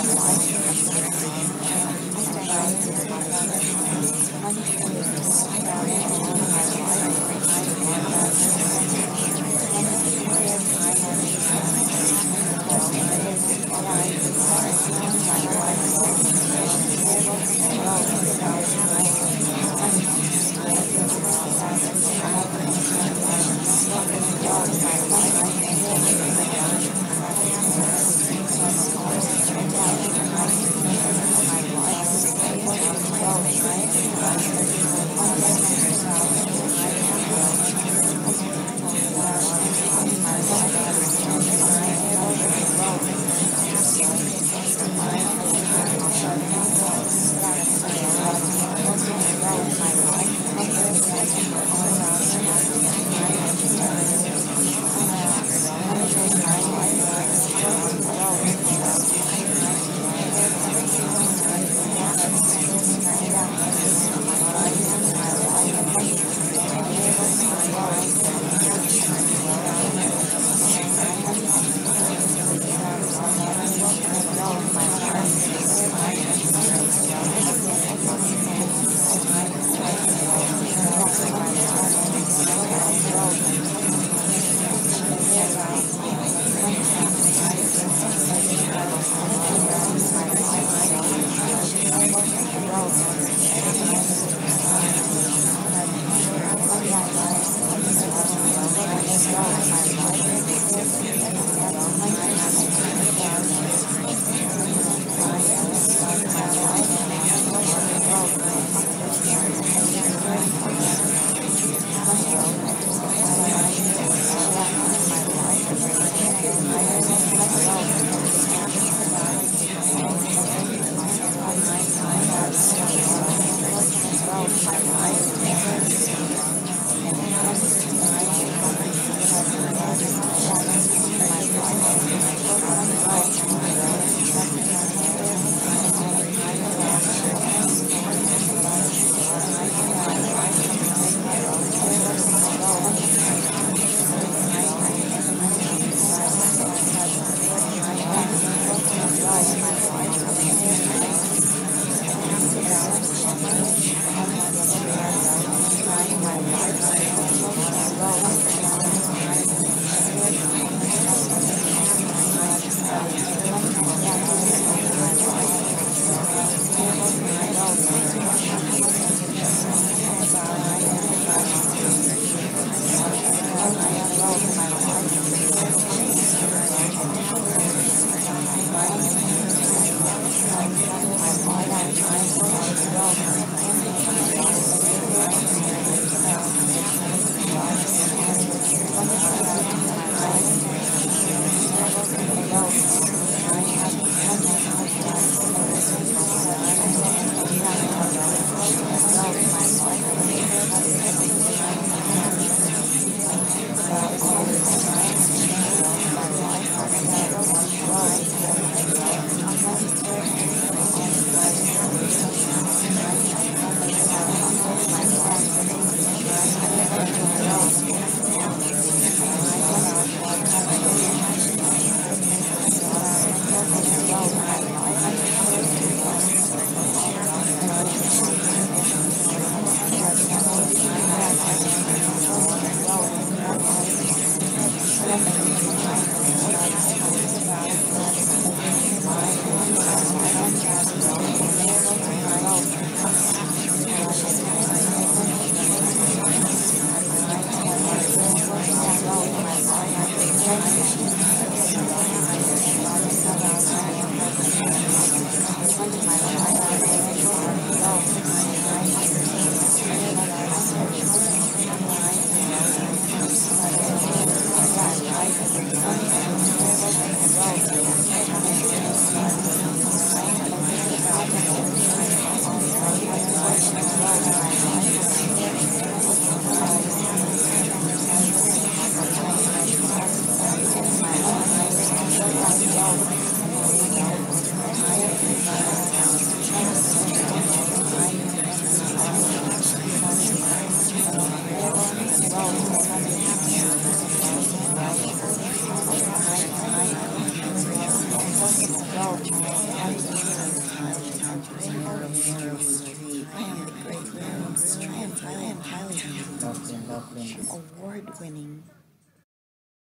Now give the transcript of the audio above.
Thank you. Thank you. Award-winning